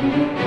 Brrr.